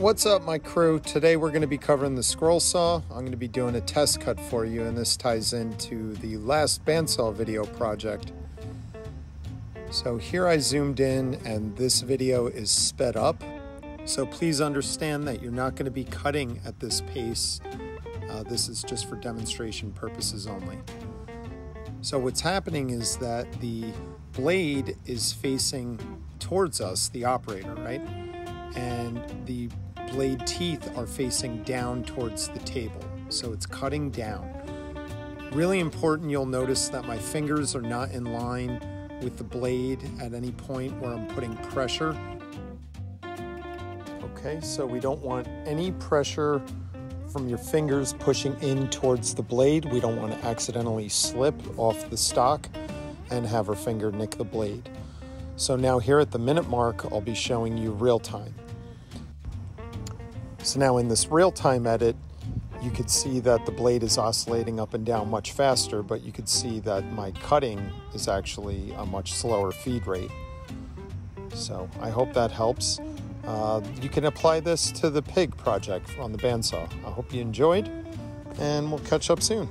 What's up, my crew? Today we're going to be covering the scroll saw. I'm going to be doing a test cut for you, and this ties into the last bandsaw video project. So here I zoomed in, and this video is sped up. So please understand that you're not going to be cutting at this pace. Uh, this is just for demonstration purposes only. So what's happening is that the blade is facing towards us, the operator, right? And the blade teeth are facing down towards the table, so it's cutting down. Really important, you'll notice that my fingers are not in line with the blade at any point where I'm putting pressure. Okay, so we don't want any pressure from your fingers pushing in towards the blade. We don't want to accidentally slip off the stock and have our finger nick the blade. So now here at the minute mark, I'll be showing you real time. So now in this real-time edit, you could see that the blade is oscillating up and down much faster, but you could see that my cutting is actually a much slower feed rate. So I hope that helps. Uh, you can apply this to the pig project on the bandsaw. I hope you enjoyed, and we'll catch up soon.